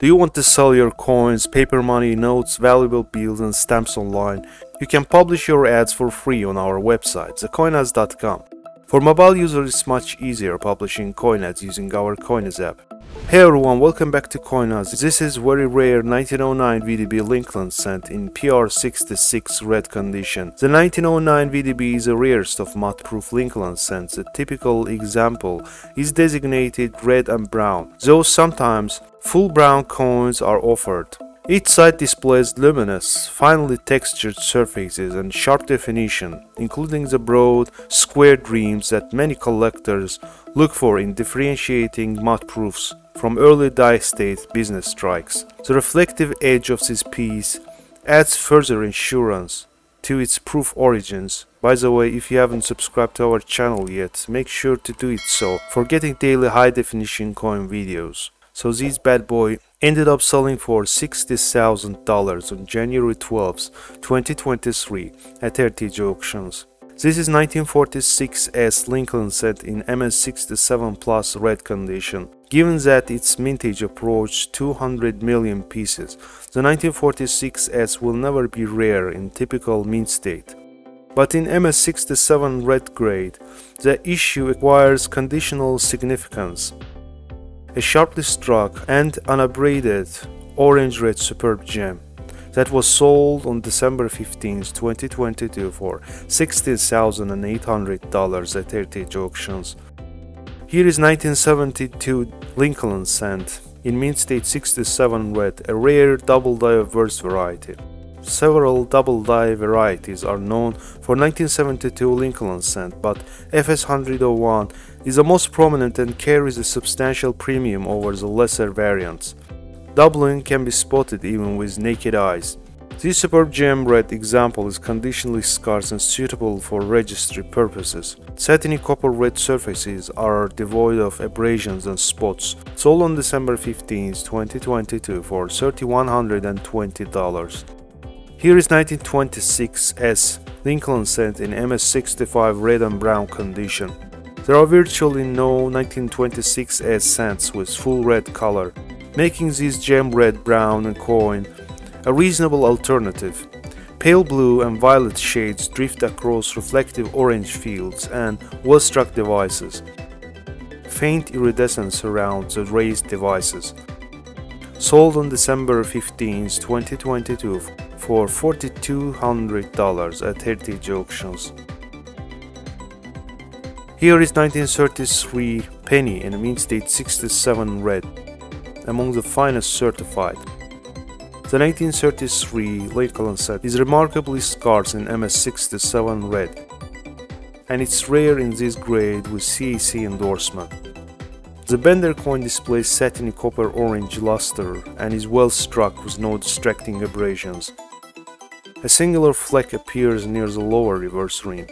Do you want to sell your coins, paper money, notes, valuable bills and stamps online? You can publish your ads for free on our website, thecoinads.com. For mobile users, it's much easier publishing coin ads using our Coinads app. Hey everyone, welcome back to Coinads. This is very rare 1909 VDB Lincoln cent in PR66 red condition. The 1909 VDB is the rarest of matte-proof Lincoln cents. A typical example is designated red and brown, though sometimes full brown coins are offered. Each side displays luminous, finely textured surfaces and sharp definition, including the broad, square rims that many collectors look for in differentiating matte proofs from early die-state business strikes. The reflective edge of this piece adds further insurance to its proof origins. By the way, if you haven't subscribed to our channel yet, make sure to do it so for getting daily high-definition coin videos. So this bad boy ended up selling for $60,000 on January 12, 2023 at Heritage Auctions. This is 1946S Lincoln cent in MS67 Plus red condition. Given that its mintage approached 200 million pieces, the 1946S will never be rare in typical mint state. But in MS67 red grade, the issue acquires conditional significance a sharply struck and unabraded orange-red superb gem that was sold on December 15, 2022 for $16,800 at Heritage Auctions. Here is 1972 Lincoln cent in mint state 67 red, a rare double die obverse variety. Several double die varieties are known for 1972 Lincoln cent, but FS101 is the most prominent and carries a substantial premium over the lesser variants. Doubling can be spotted even with naked eyes. This superb gem red example is conditionally scarce and suitable for registry purposes. Satiny copper red surfaces are devoid of abrasions and spots. Sold on December 15, 2022 for $3,120. Here is 1926S Lincoln cent in MS65 red and brown condition. There are virtually no 1926S cents with full red color, making this gem red brown and coin a reasonable alternative. Pale blue and violet shades drift across reflective orange fields and well-struck devices. Faint iridescence surrounds the raised devices. Sold on December 15, 2022 for $4,200 at Heritage Auctions. Here is 1933 penny in a mint state 67 red, among the finest certified. The 1933 late Lincoln set is remarkably scarce in MS67 red, and it's rare in this grade with CAC endorsement. The Bender coin displays satiny copper orange luster and is well struck with no distracting abrasions. A singular fleck appears near the lower reverse rim.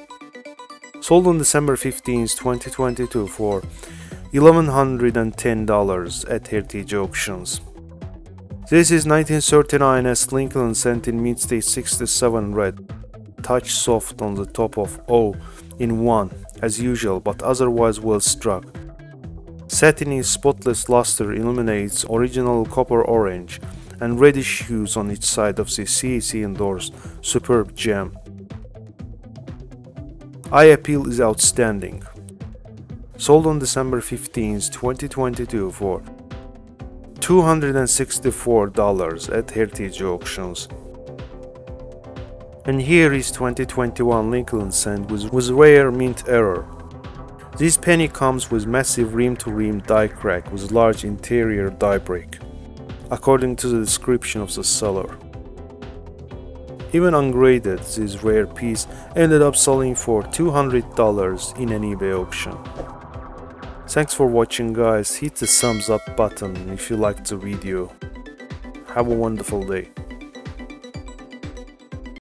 Sold on December 15, 2022 for $1,110 at Heritage Auctions. This is 1939S Lincoln cent in mint state 67 red. Touch soft on the top of O in 1 as usual but otherwise well struck. Satiny spotless luster illuminates original copper orange and reddish hues on each side of the CAC endorsed superb gem. Eye appeal is outstanding. Sold on December 15, 2022 for $264 at Heritage Auctions. And here is 2021 Lincoln cent with, with rare mint error. This penny comes with massive rim-to-rim -rim die crack with large interior die break according to the description of the seller. Even ungraded, this rare piece ended up selling for $200 in an eBay auction. Thanks for watching guys, hit the thumbs up button if you liked the video. Have a wonderful day.